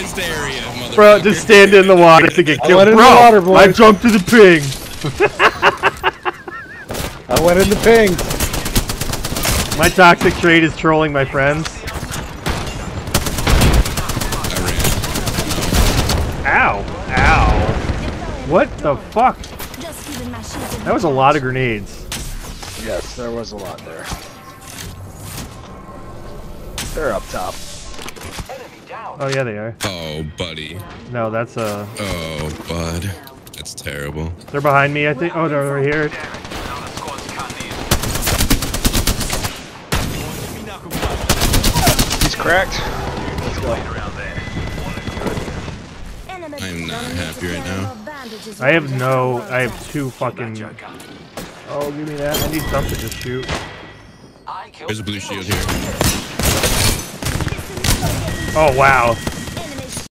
neutralized area. Bro, just stand in the water to get I killed. went in the Bro, water. I jumped to the ping. I went in the ping. My toxic trait is trolling my friends. Ow. Ow. What the fuck? Just giving my shields a That was a lot of grenades. Yes, there was a lot there. They're up top. Oh yeah, they are. Oh, buddy. No, that's uh, Oh, bud. That's terrible. they're behind me. I think. Oh, they're over here. He's cracked. Let's go. I'm not happy right now. I have no. I have two fucking. Oh, give me that. I need something to shoot. There's a blue shield here. Oh wow.